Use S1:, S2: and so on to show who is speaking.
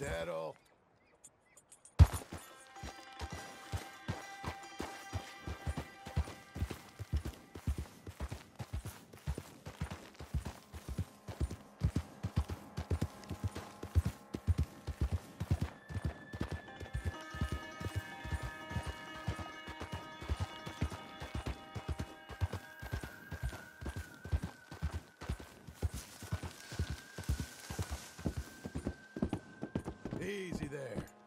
S1: Settle. Easy there.